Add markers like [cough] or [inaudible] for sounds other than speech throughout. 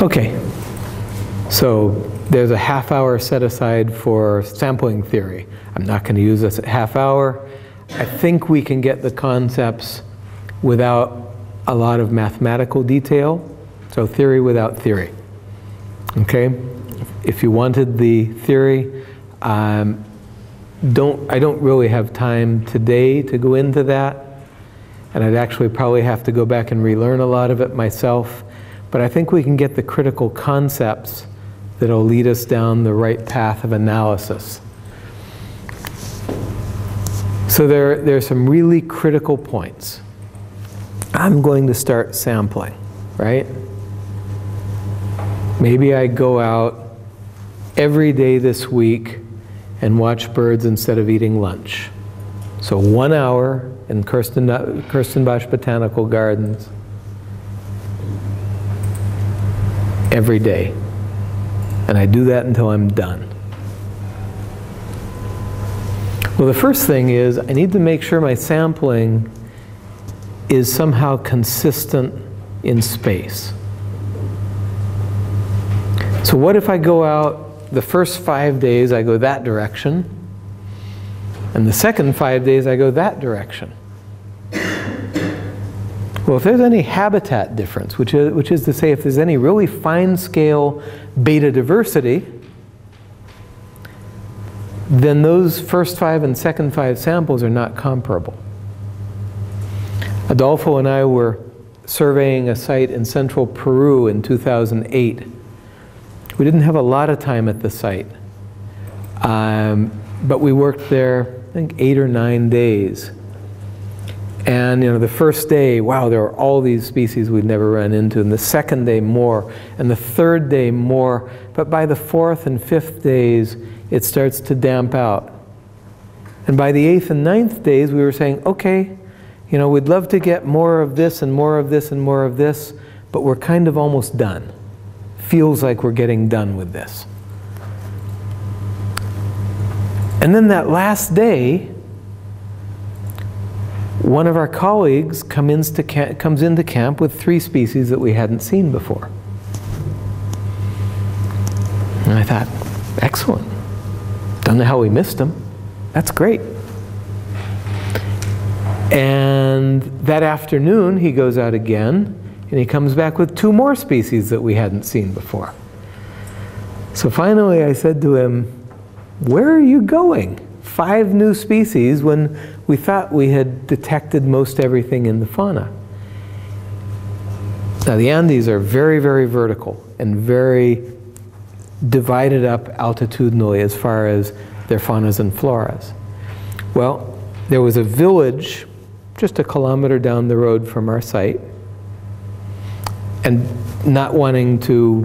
Okay, so there's a half hour set aside for sampling theory. I'm not going to use this half hour. I think we can get the concepts without a lot of mathematical detail. So theory without theory. Okay? If you wanted the theory, um, don't, I don't really have time today to go into that. And I'd actually probably have to go back and relearn a lot of it myself. But I think we can get the critical concepts that'll lead us down the right path of analysis. So there, there are some really critical points. I'm going to start sampling, right? Maybe I go out every day this week and watch birds instead of eating lunch. So one hour in Kirsten, Kirstenbosch Botanical Gardens every day. And I do that until I'm done. Well, the first thing is I need to make sure my sampling is somehow consistent in space. So what if I go out the first five days, I go that direction, and the second five days, I go that direction? Well, if there's any habitat difference, which is, which is to say if there's any really fine scale beta diversity, then those first five and second five samples are not comparable. Adolfo and I were surveying a site in central Peru in 2008. We didn't have a lot of time at the site, um, but we worked there, I think, eight or nine days. And you know, the first day, wow, there are all these species we'd never run into. And the second day, more. And the third day, more. But by the fourth and fifth days, it starts to damp out. And by the eighth and ninth days, we were saying, okay, you know, we'd love to get more of this and more of this and more of this, but we're kind of almost done. Feels like we're getting done with this. And then that last day, one of our colleagues come into comes into camp with three species that we hadn't seen before. And I thought, excellent. Don't know how we missed them. That's great. And that afternoon, he goes out again, and he comes back with two more species that we hadn't seen before. So finally, I said to him, Where are you going? Five new species when we thought we had detected most everything in the fauna. Now, the Andes are very, very vertical and very divided up altitudinally as far as their faunas and floras. Well, there was a village just a kilometer down the road from our site, and not wanting to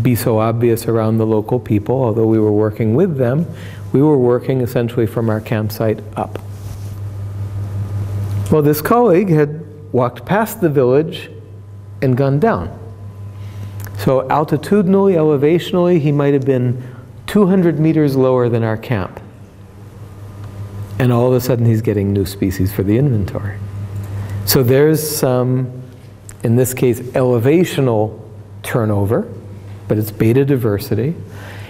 be so obvious around the local people, although we were working with them, we were working essentially from our campsite up. Well, this colleague had walked past the village and gone down. So altitudinally, elevationally, he might have been 200 meters lower than our camp. And all of a sudden he's getting new species for the inventory. So there's some, in this case, elevational turnover, but it's beta diversity.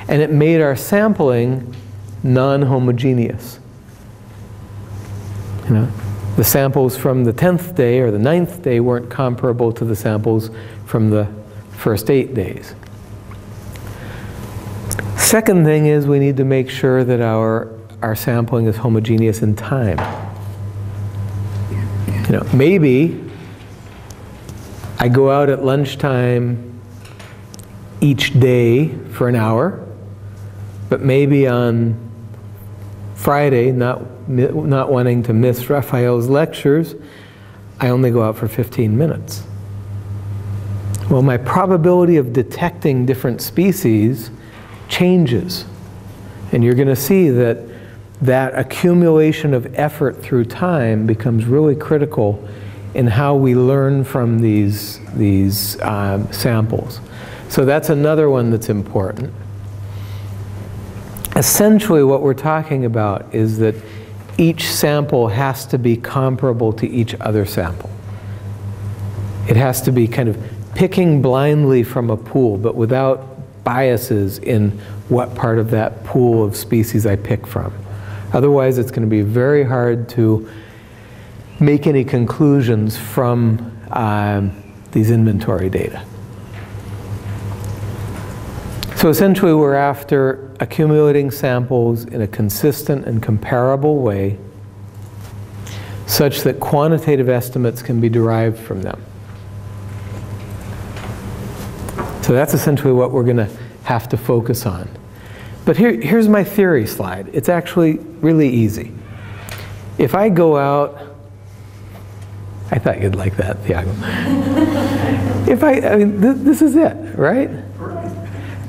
And it made our sampling non-homogeneous. You know, the samples from the 10th day or the 9th day weren't comparable to the samples from the first eight days. Second thing is we need to make sure that our, our sampling is homogeneous in time. You know, maybe I go out at lunchtime each day for an hour, but maybe on Friday, not not wanting to miss Rafael's lectures, I only go out for 15 minutes. Well, my probability of detecting different species changes. And you're going to see that that accumulation of effort through time becomes really critical in how we learn from these, these um, samples. So that's another one that's important. Essentially, what we're talking about is that each sample has to be comparable to each other sample. It has to be kind of picking blindly from a pool, but without biases in what part of that pool of species I pick from. Otherwise, it's going to be very hard to make any conclusions from um, these inventory data. So essentially, we're after accumulating samples in a consistent and comparable way such that quantitative estimates can be derived from them. So that's essentially what we're going to have to focus on. But here, here's my theory slide. It's actually really easy. If I go out, I thought you'd like that, Thiago. [laughs] if I, I mean, th this is it, right?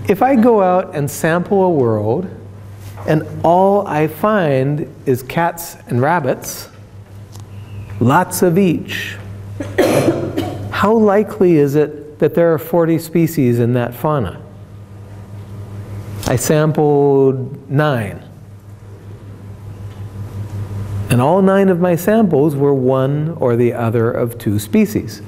If I go out and sample a world, and all I find is cats and rabbits, lots of each, how likely is it that there are 40 species in that fauna? I sampled nine. And all nine of my samples were one or the other of two species.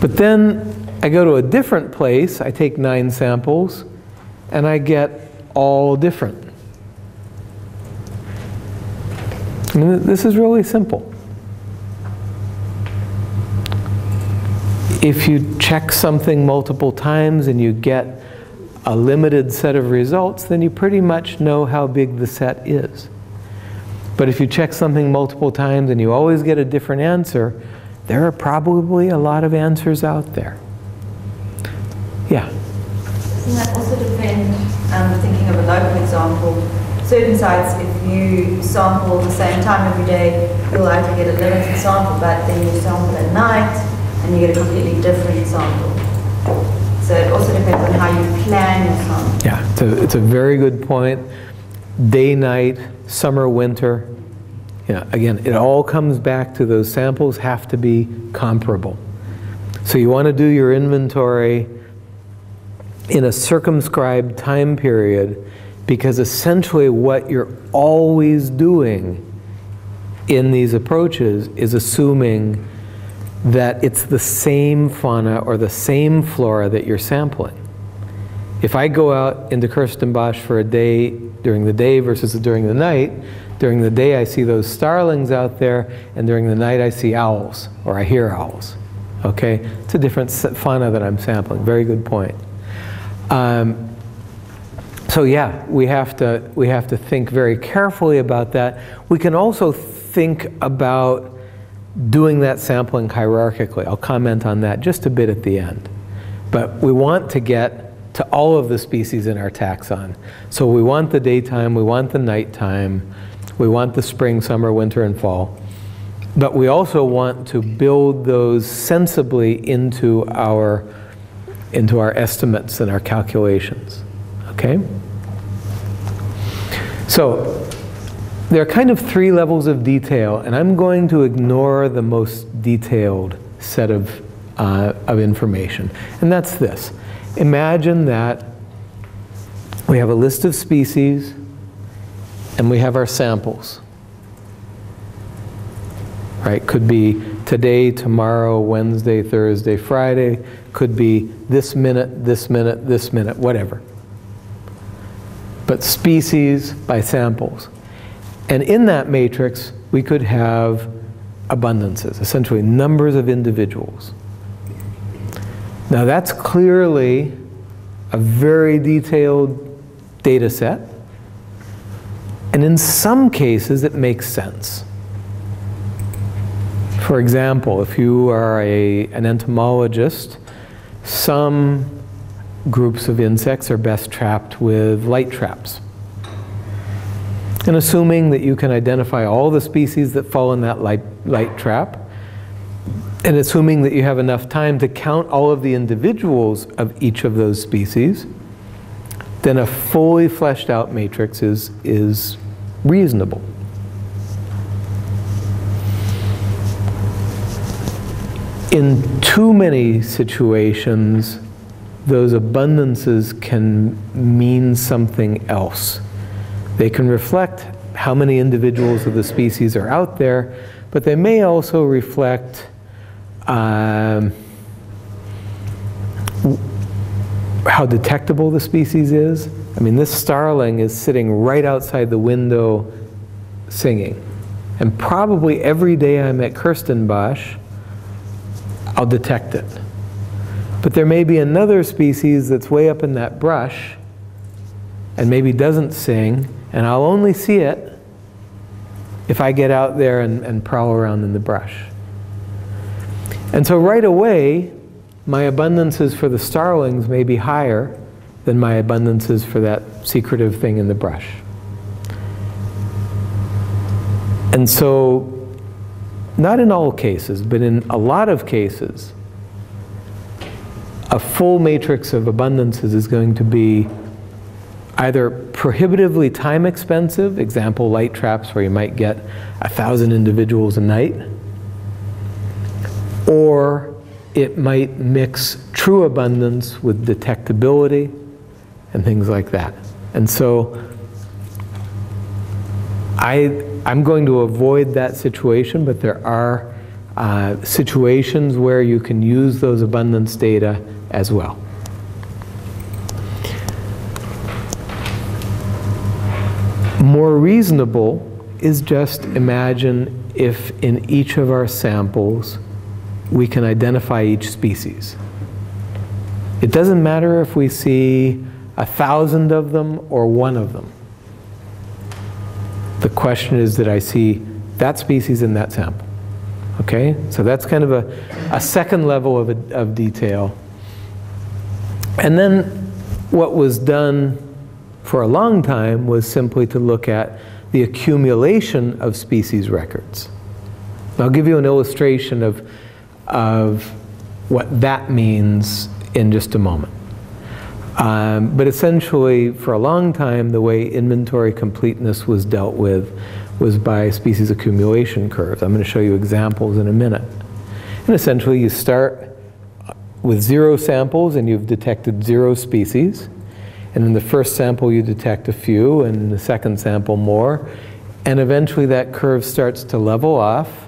But then I go to a different place, I take nine samples, and I get all different. Mean, this is really simple. if you check something multiple times and you get a limited set of results, then you pretty much know how big the set is. But if you check something multiple times and you always get a different answer, there are probably a lot of answers out there. Yeah? Doesn't that also depend, um, thinking of a local example, certain sites, if you sample the same time every day, you'll either get a limited sample, but then you sample at night, and you get a completely different sample. So it also depends on how you plan your sample. Yeah, it's a, it's a very good point. Day, night, summer, winter. Yeah, again, it all comes back to those samples have to be comparable. So you want to do your inventory in a circumscribed time period because essentially what you're always doing in these approaches is assuming that it's the same fauna or the same flora that you're sampling. If I go out into Kirstenbosch for a day during the day versus during the night, during the day I see those starlings out there, and during the night I see owls, or I hear owls. Okay? It's a different fauna that I'm sampling. Very good point. Um, so yeah, we have, to, we have to think very carefully about that. We can also think about doing that sampling hierarchically. I'll comment on that just a bit at the end. But we want to get to all of the species in our taxon. So we want the daytime, we want the nighttime, we want the spring, summer, winter, and fall. But we also want to build those sensibly into our, into our estimates and our calculations. Okay? So there are kind of three levels of detail, and I'm going to ignore the most detailed set of, uh, of information. And that's this. Imagine that we have a list of species and we have our samples. Right? Could be today, tomorrow, Wednesday, Thursday, Friday. Could be this minute, this minute, this minute, whatever. But species by samples. And in that matrix, we could have abundances, essentially numbers of individuals. Now that's clearly a very detailed data set. And in some cases, it makes sense. For example, if you are a, an entomologist, some groups of insects are best trapped with light traps. And assuming that you can identify all the species that fall in that light, light trap, and assuming that you have enough time to count all of the individuals of each of those species, then a fully fleshed out matrix is, is reasonable. In too many situations, those abundances can mean something else. They can reflect how many individuals of the species are out there, but they may also reflect um, how detectable the species is. I mean, this starling is sitting right outside the window singing. And probably every day I'm at Kirstenbosch, I'll detect it. But there may be another species that's way up in that brush and maybe doesn't sing, and I'll only see it if I get out there and, and prowl around in the brush. And so right away, my abundances for the starlings may be higher than my abundances for that secretive thing in the brush. And so, not in all cases, but in a lot of cases, a full matrix of abundances is going to be either prohibitively time expensive, example light traps where you might get a thousand individuals a night, or it might mix true abundance with detectability and things like that. And so I, I'm going to avoid that situation, but there are uh, situations where you can use those abundance data as well. More reasonable is just imagine if in each of our samples we can identify each species. It doesn't matter if we see a thousand of them or one of them. The question is that I see that species in that sample. Okay, so that's kind of a, a second level of, a, of detail. And then what was done for a long time was simply to look at the accumulation of species records. I'll give you an illustration of, of what that means in just a moment. Um, but essentially, for a long time, the way inventory completeness was dealt with was by species accumulation curves. I'm going to show you examples in a minute. And essentially, you start with zero samples and you've detected zero species. And in the first sample, you detect a few, and in the second sample, more. And eventually, that curve starts to level off